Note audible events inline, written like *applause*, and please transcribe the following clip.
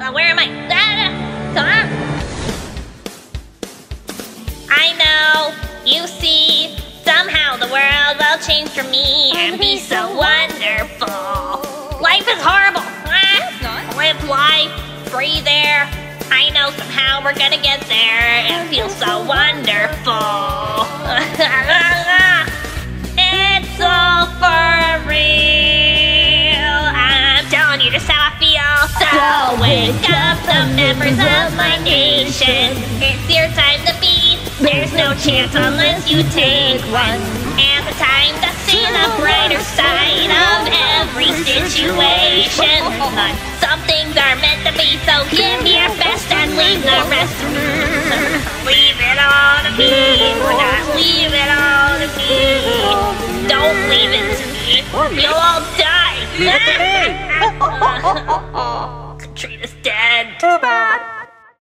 Uh, where am I? Ah, come on. I know. You see, somehow the world will change for me and be so wonderful. Life is horrible. Ah, live life, breathe air. I know somehow we're gonna get there and feel so wonderful. Just how I feel. So wake up the members of my nation. It's your time to be. There's no chance unless you take one. And the time to see the brighter side of every situation. But some things are meant to be, so give your best and leave the rest. leave it all to me. We're not leave it all to me. Don't leave it to me. You'll all die. *laughs* Katrina's dead. Too bad.